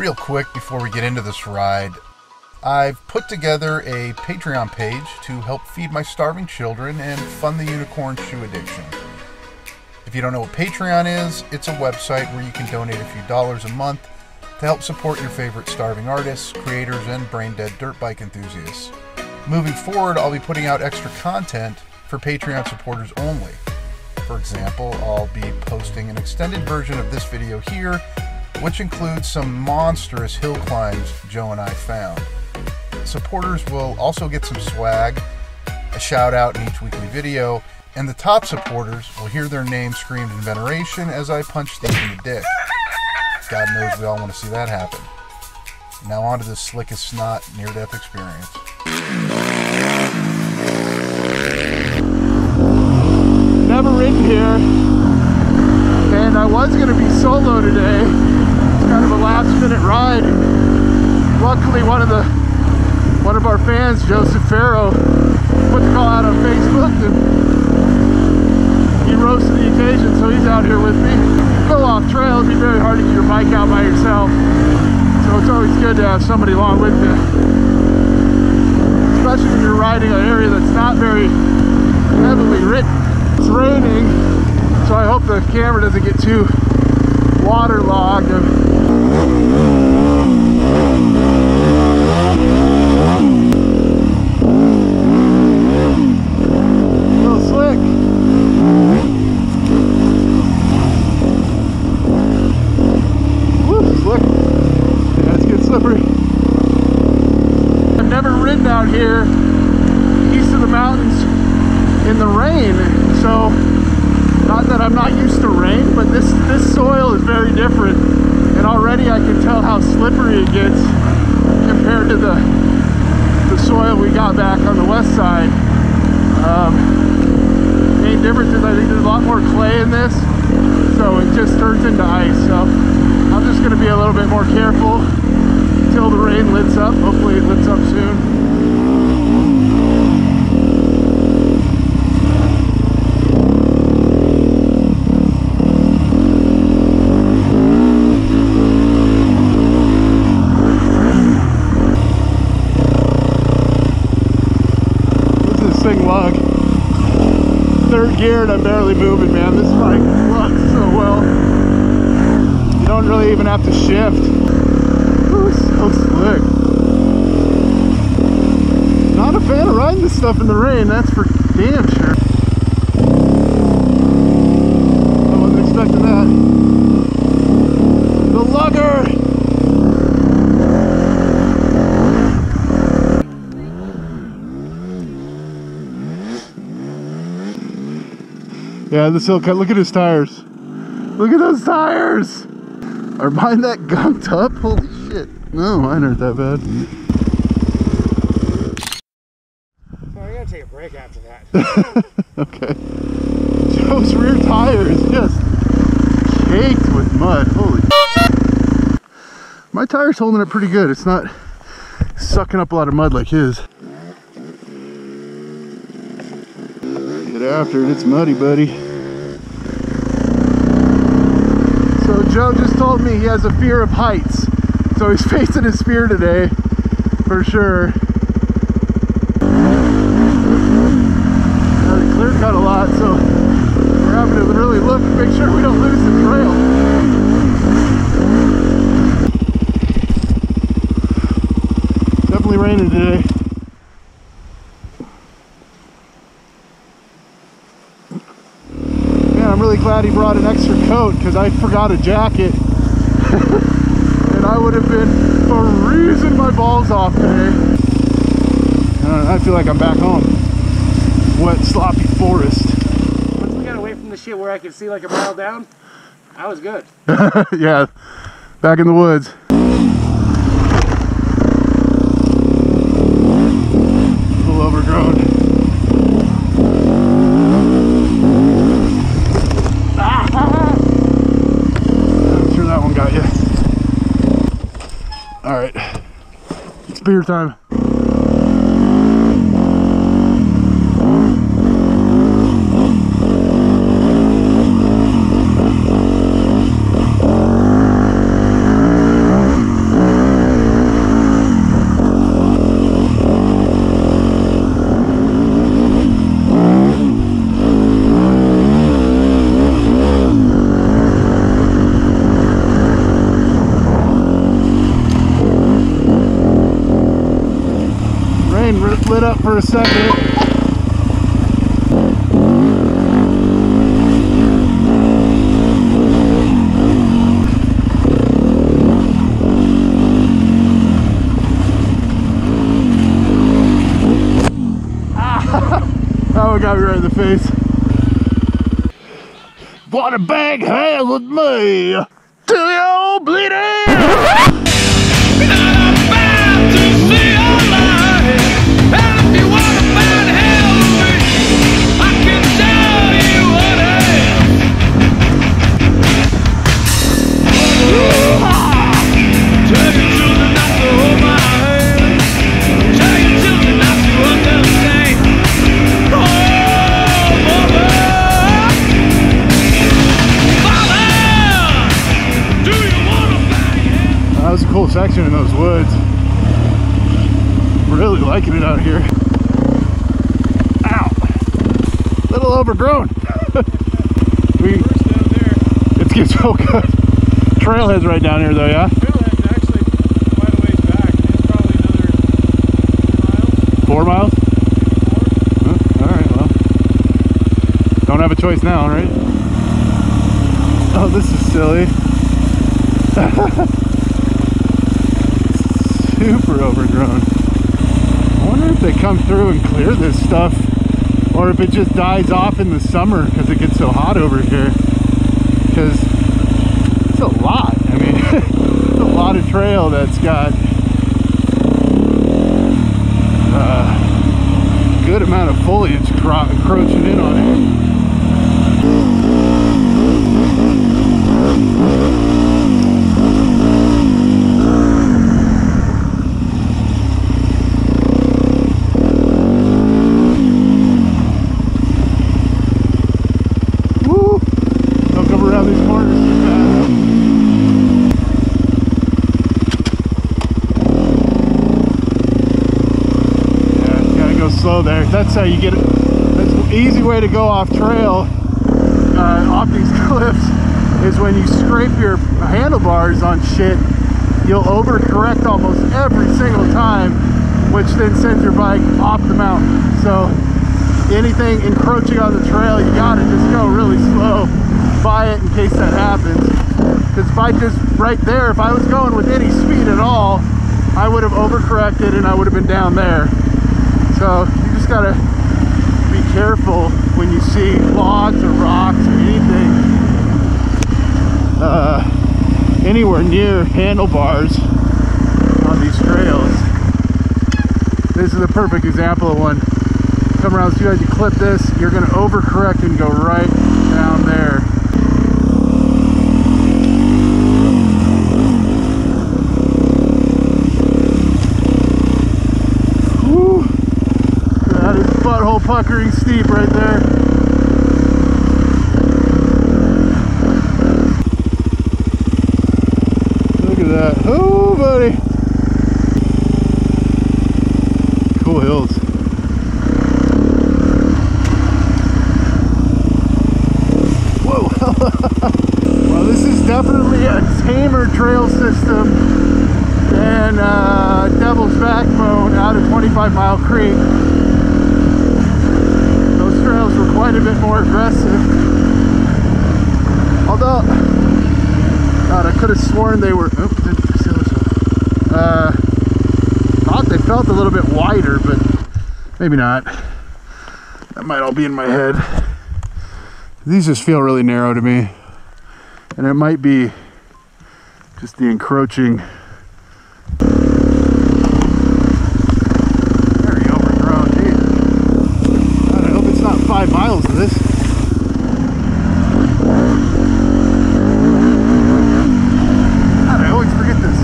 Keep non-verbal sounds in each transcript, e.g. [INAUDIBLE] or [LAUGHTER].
Real quick before we get into this ride, I've put together a Patreon page to help feed my starving children and fund the unicorn shoe addiction. If you don't know what Patreon is, it's a website where you can donate a few dollars a month to help support your favorite starving artists, creators, and brain dead dirt bike enthusiasts. Moving forward, I'll be putting out extra content for Patreon supporters only. For example, I'll be posting an extended version of this video here, which includes some monstrous hill climbs Joe and I found. Supporters will also get some swag, a shout out in each weekly video, and the top supporters will hear their names screamed in veneration as I punch them in the dick. God knows we all want to see that happen. Now on to this slick as snot near-death experience. Never ridden here, and I was going to be solo today. Kind of a last-minute ride. Luckily, one of the one of our fans, Joseph Farrow, put the call out on Facebook, and he rose to the occasion, so he's out here with me. Go off trail, it'd be very hard to get your bike out by yourself. So it's always good to have somebody along with you. Especially when you're riding an area that's not very heavily written. It's raining, so I hope the camera doesn't get too waterlogged. Out here east of the mountains in the rain, so not that I'm not used to rain, but this this soil is very different, and already I can tell how slippery it gets compared to the the soil we got back on the west side. Um, main difference is I think there's a lot more clay in this, so it just turns into ice. So I'm just going to be a little bit more careful until the rain lets up. Hopefully it lets up soon. This is Sing Lug. I'm barely moving, man. This bike runs so well. You don't really even have to shift. Ooh, so slick. Not a fan of riding this stuff in the rain, that's for damn sure. I wasn't expecting that. The lugger! Yeah, this hill cut. Look at his tires. Look at those tires. Are mine that gunked up? Holy shit. No, mine aren't that bad. So I gotta take a break after that. [LAUGHS] okay. Joe's rear tire is just caked with mud. Holy. My tire's holding up pretty good. It's not sucking up a lot of mud like his. Get after it. It's muddy, buddy. So Joe just told me he has a fear of heights. So he's [LAUGHS] facing his fear today, for sure. Got clear cut a lot, so we're having to really look and make sure we don't lose the trail. Definitely raining today. Man, I'm really glad he brought an extra coat because I forgot a jacket. [LAUGHS] and I would have been freezing my balls off today. Uh, I feel like I'm back home. Wet, sloppy forest. Once we got away from the shit where I could see like a mile down, I was good. [LAUGHS] yeah, back in the woods. A little overgrown. Ah! I'm sure that one got you. All right, it's beer time. Lit up for a second. [LAUGHS] That one got me right in the face. What a bag hell with me! The old bleeding! [LAUGHS] section in those woods. Really liking it out here. Ow! Little overgrown. [LAUGHS] we, it's getting so good. Trailhead's right down here though, yeah? Four miles? Huh, Alright, well. Don't have a choice now, right? Oh, this is silly. [LAUGHS] Super overgrown. I wonder if they come through and clear this stuff or if it just dies off in the summer because it gets so hot over here. Because it's a lot. I mean, [LAUGHS] it's a lot of trail that's got uh, good amount of foliage cro- encroaching in on it. Woo! Don't come around these corners too fast. Yeah, gotta go slow there. That's how you get it. That's an easy way to go off trail, uh, off these [LAUGHS] cliffs, is when you scrape your handlebars on shit, you'll overcorrect almost every single time, which then sends your bike off the mountain. So anything encroaching on the trail, you gotta just go really slow by it in case that happens. Because if I just, right there, if I was going with any speed at all, I would have overcorrected and I would have been down there. So gotta be careful when you see logs or rocks or anything uh, anywhere near handlebars on these trails. This is a perfect example of one come around, see how you clip this, you're gonna overcorrect and go right down there. Whew. That is butthole puckering steep right there. Look at that. Oh, buddy. Cool hills. Whoa. [LAUGHS] well, this is definitely a tamer trail system than uh, Devil's Backbone out of 25 Mile Creek. Quite a bit more aggressive. Although, God, I could have sworn they were. Oh. Uh, thought they felt a little bit wider, but maybe not. That might all be in my head. These just feel really narrow to me. And it might be just the encroaching. Very overgrown, geez. God, I hope it's not five miles of this. God, I always forget this.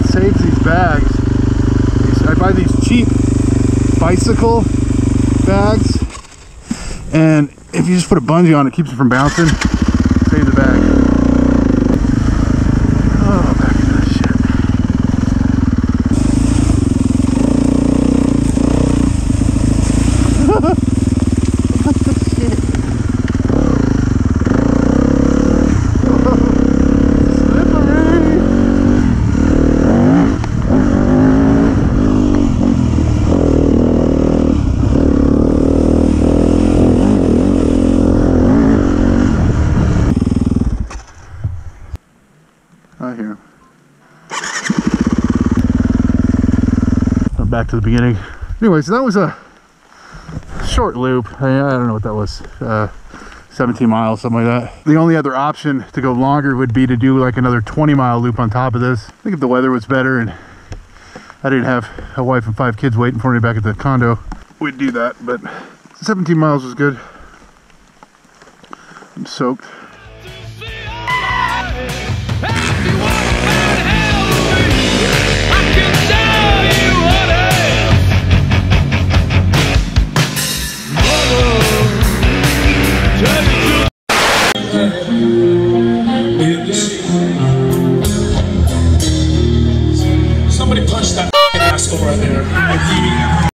It saves these bags. These- I buy these cheap bicycle bags and if you just put a bungee on it, keeps it from bouncing. Save the bag. Oh, back into this shit. what the shit? Slippery. I hear him. Uh, Back to the beginning. Anyways, that was a short loop. I, I don't know what that was. Uh, 17 miles, something like that. The only other option to go longer would be to do like another 20 mile loop on top of this. I think if the weather was better and I didn't have a wife and five kids waiting for me back at the condo, we'd do that. But 17 miles was good. I'm soaked.